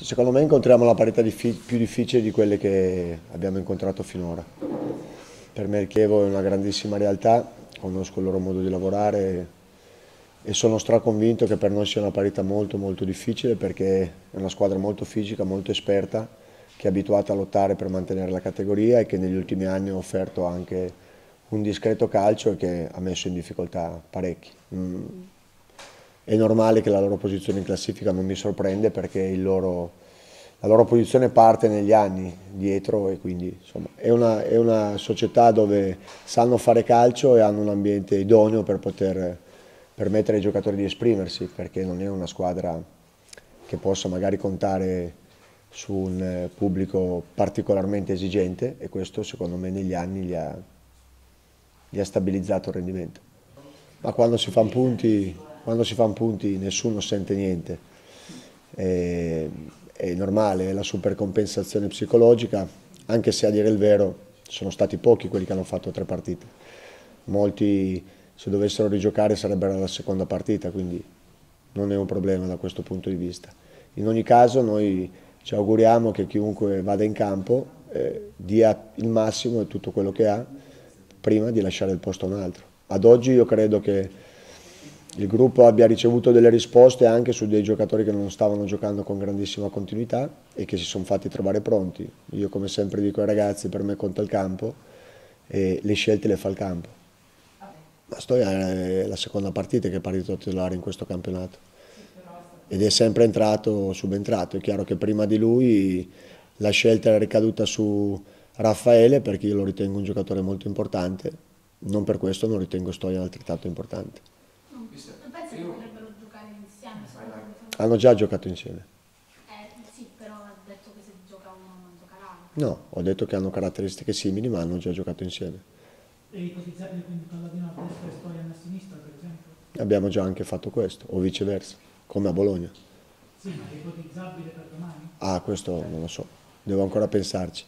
Secondo me incontriamo la parità diffi più difficile di quelle che abbiamo incontrato finora. Per me il Chievo è una grandissima realtà, conosco il loro modo di lavorare e sono straconvinto che per noi sia una parità molto molto difficile perché è una squadra molto fisica, molto esperta, che è abituata a lottare per mantenere la categoria e che negli ultimi anni ha offerto anche un discreto calcio e che ha messo in difficoltà parecchi. Mm è normale che la loro posizione in classifica non mi sorprende perché loro, la loro posizione parte negli anni dietro e quindi insomma, è, una, è una società dove sanno fare calcio e hanno un ambiente idoneo per poter permettere ai giocatori di esprimersi perché non è una squadra che possa magari contare su un pubblico particolarmente esigente e questo secondo me negli anni gli ha, gli ha stabilizzato il rendimento. Ma quando si fanno punti quando si fanno punti nessuno sente niente, è, è normale, è la supercompensazione psicologica, anche se a dire il vero sono stati pochi quelli che hanno fatto tre partite, molti se dovessero rigiocare sarebbero alla seconda partita, quindi non è un problema da questo punto di vista. In ogni caso noi ci auguriamo che chiunque vada in campo eh, dia il massimo e tutto quello che ha prima di lasciare il posto a un altro. Ad oggi io credo che il gruppo abbia ricevuto delle risposte anche su dei giocatori che non stavano giocando con grandissima continuità e che si sono fatti trovare pronti. Io come sempre dico ai ragazzi, per me conta il campo e le scelte le fa il campo. Ma Stoia è la seconda partita che è partito titolare in questo campionato ed è sempre entrato, subentrato. È chiaro che prima di lui la scelta era ricaduta su Raffaele perché io lo ritengo un giocatore molto importante, non per questo non ritengo Stoia altrettanto importante. Potrebbero giocare insieme? Hanno già giocato insieme. Eh sì, però ha detto che se gioca uno non gioca l'altro. No, ho detto che hanno caratteristiche simili ma hanno già giocato insieme. E ipotizzabile quindi Palladino a destra e Stojan a sinistra per esempio? Abbiamo già anche fatto questo, o viceversa, come a Bologna. Sì, ma è ipotizzabile per domani? Ah, questo non lo so, devo ancora pensarci.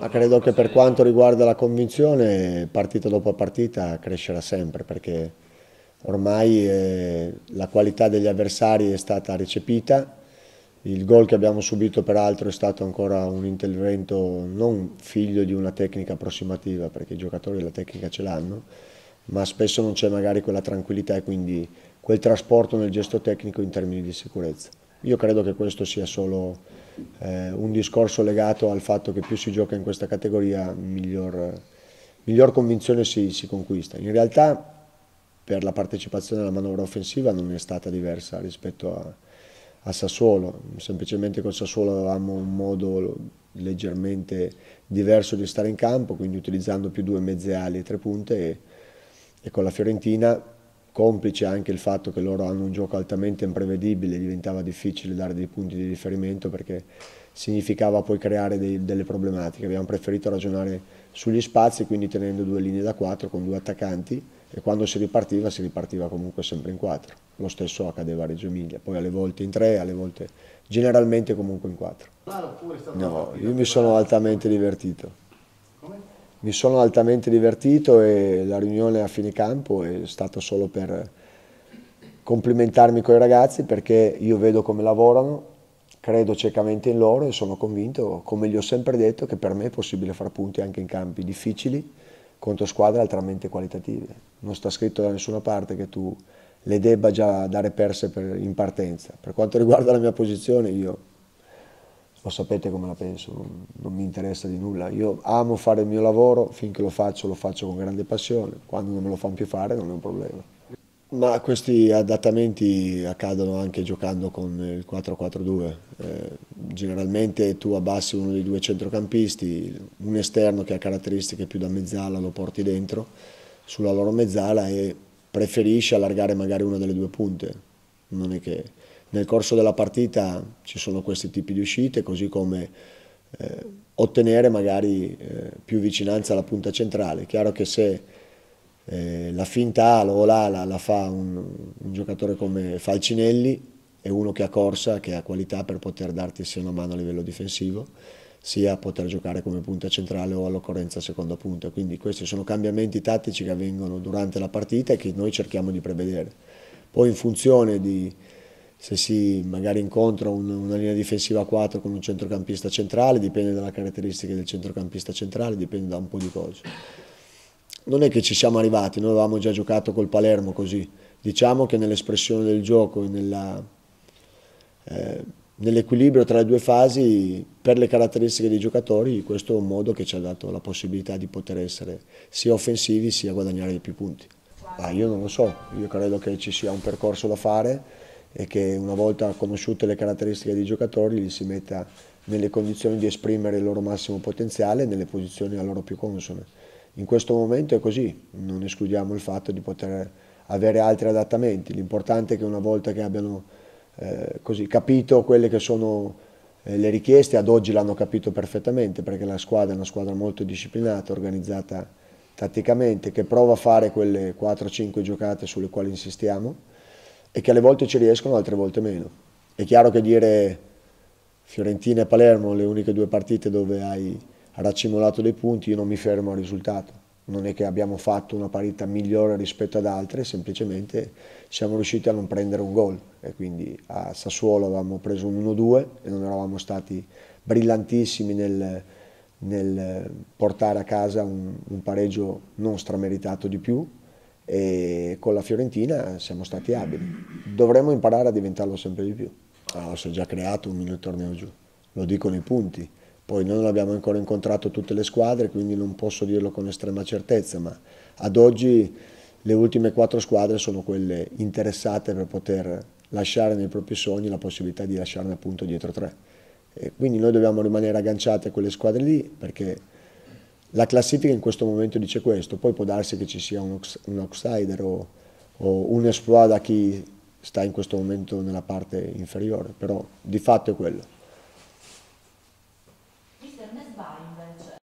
Ma credo che per quanto riguarda la convinzione, partita dopo partita crescerà sempre perché ormai eh, la qualità degli avversari è stata recepita, il gol che abbiamo subito peraltro è stato ancora un intervento non figlio di una tecnica approssimativa, perché i giocatori la tecnica ce l'hanno, ma spesso non c'è magari quella tranquillità e quindi quel trasporto nel gesto tecnico in termini di sicurezza. Io credo che questo sia solo eh, un discorso legato al fatto che più si gioca in questa categoria miglior, miglior convinzione si, si conquista. In realtà per la partecipazione alla manovra offensiva non è stata diversa rispetto a, a Sassuolo, semplicemente con Sassuolo avevamo un modo leggermente diverso di stare in campo, quindi utilizzando più due mezze ali e tre punte e, e con la Fiorentina, complice anche il fatto che loro hanno un gioco altamente imprevedibile, diventava difficile dare dei punti di riferimento perché significava poi creare dei, delle problematiche. Abbiamo preferito ragionare sugli spazi, quindi tenendo due linee da quattro con due attaccanti e quando si ripartiva si ripartiva comunque sempre in quattro. Lo stesso accadeva a Reggio Emilia, poi alle volte in tre, alle volte generalmente comunque in quattro. No, io mi sono altamente divertito. Mi sono altamente divertito e la riunione a fine campo è stata solo per complimentarmi con i ragazzi perché io vedo come lavorano, credo ciecamente in loro e sono convinto, come gli ho sempre detto, che per me è possibile fare punti anche in campi difficili contro squadre altamente qualitative. Non sta scritto da nessuna parte che tu le debba già dare perse per, in partenza. Per quanto riguarda la mia posizione, io lo sapete come la penso, non, non, mi interessa di nulla. Io amo fare il mio lavoro, finché lo faccio lo faccio con grande passione, quando non me lo fanno più fare non è un problema. Ma questi adattamenti accadono anche giocando con il 4-4-2. Eh, generalmente tu abbassi uno dei due centrocampisti, un esterno che ha caratteristiche più da mezzala lo porti dentro sulla loro mezzala e preferisci allargare magari una delle due punte. Non è che nel corso della partita ci sono questi tipi di uscite, così come eh, ottenere magari eh, più vicinanza alla punta centrale. Chiaro che se eh, la finta o l'ala la fa un, un, giocatore come Falcinelli, è uno che ha corsa, che ha qualità per poter darti sia una mano a livello difensivo, sia poter giocare come punta centrale o all'occorrenza seconda punta. Quindi questi sono cambiamenti tattici che avvengono durante la partita e che noi cerchiamo di prevedere. Poi in funzione di, se si magari incontra un, una linea difensiva a 4 con un centrocampista centrale, dipende dalle caratteristiche del centrocampista centrale, dipende da un po' di cose. Non è che ci siamo arrivati, noi avevamo già giocato col Palermo così, diciamo che nell'espressione del gioco e nella, eh, nell'equilibrio tra le due fasi, per le caratteristiche dei giocatori, questo è un modo che ci ha dato la possibilità di poter essere sia offensivi sia guadagnare di più punti. Ah, io non lo so, io credo che ci sia un percorso da fare e che una volta conosciute le caratteristiche dei giocatori li si metta nelle condizioni di esprimere il loro massimo potenziale nelle posizioni a loro più consone. In questo momento è così, non escludiamo il fatto di poter avere altri adattamenti, l'importante è che una volta che abbiano eh, così, capito quelle che sono eh, le richieste, ad oggi l'hanno capito perfettamente perché la squadra è una squadra molto disciplinata, organizzata tatticamente, che prova a fare quelle 4-5 giocate sulle quali insistiamo, e che alle volte ci riescono, altre volte meno. È chiaro che dire Fiorentina e Palermo, le uniche due partite dove hai raccimolato dei punti, io non mi fermo al risultato. Non è che abbiamo fatto una parità migliore rispetto ad altre, semplicemente siamo riusciti a non prendere un gol. E quindi a Sassuolo avevamo preso un 1-2 e non eravamo stati brillantissimi nel, nel portare a casa un, un pareggio non strameritato di più, e con la Fiorentina siamo stati abili. Dovremmo imparare a diventarlo sempre di più. Allora, si è già creato un mini torneo giù, lo dicono i punti. Poi noi non abbiamo ancora incontrato tutte le squadre, quindi non posso dirlo con estrema certezza, ma ad oggi le ultime quattro squadre sono quelle interessate per poter lasciare nei propri sogni la possibilità di lasciarne appunto dietro tre. E quindi noi dobbiamo rimanere agganciati a quelle squadre lì perché la classifica in questo momento dice questo, poi può darsi che ci sia un, un outsider o, o un exploit da chi sta in questo momento nella parte inferiore, però di fatto è quello.